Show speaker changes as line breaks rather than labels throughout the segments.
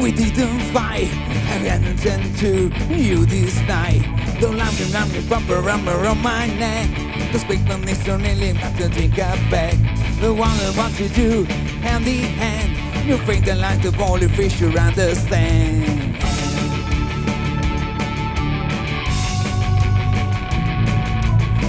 we didn't fight. I hadn't sent to you this night. Don't love me, love me, bumper, rumble on my neck. The speaker needs to nearly have to take a back. The one I want to do, hand in hand. You think that like the volley fish, you understand.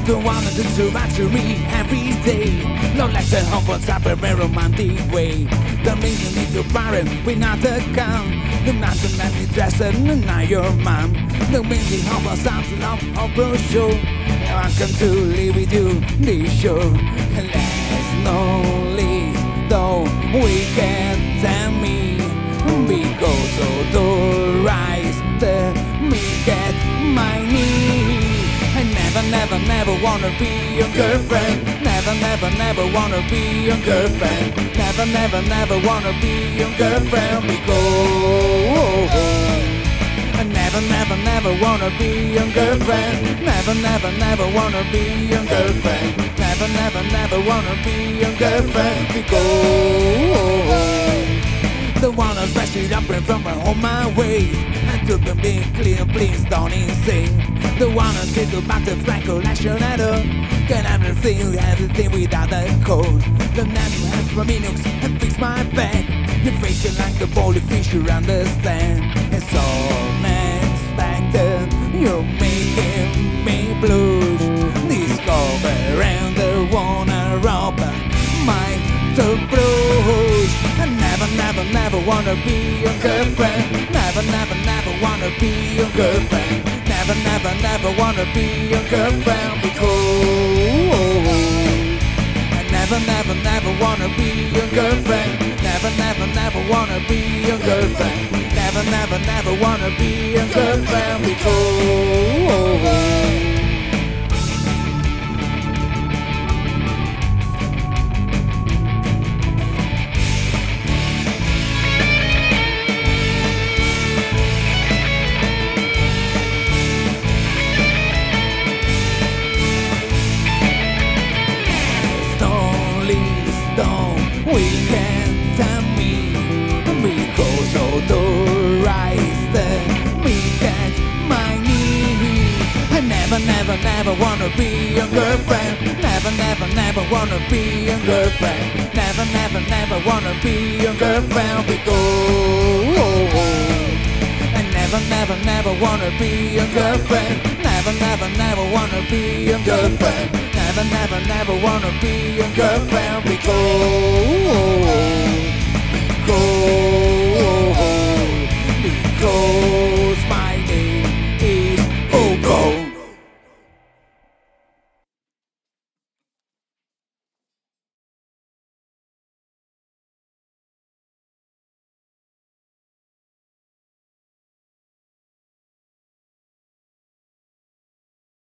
The one that to back to me every day. Love like the humble type of a romantic way. The meaning need to parent with not a gun. The not the man is dressed and not your mom. The meaning of a sound love of the show. Welcome to live with you, this show. No leave, though we can never, never, wanna be your girlfriend. Never, never, never wanna be your girlfriend. Never, never, never wanna be your girlfriend because I never, never, never wanna be your girlfriend. Never, never, never wanna be your girlfriend. Never, never, never wanna be your girlfriend because the one especially up and from all my ways. I took them being clear, please don't insane. The one who sit about the flag collection at all. Can everything, everything without a code. The man who has from Linux and fix my back. You face it like the bowly fish, you understand. It's all unexpected. You're making me blues. Discover and the wanna rob my the wanna be your girlfriend. Never, never, never wanna be your girlfriend. Never, never, never wanna be your girlfriend because I never, never, never wanna be your girlfriend. Never, never, never wanna be your girlfriend. Never, never, never wanna be your girlfriend because. Stone we can't tell me because of the rise that we get my knee. I never, never, never wanna be your girlfriend. Never, never, never wanna be your girlfriend. Never, never, never wanna be your girlfriend because I never, never, never wanna be your girlfriend. Never, never, never wanna be your girlfriend. Never, never, never wanna be your girlfriend because, because.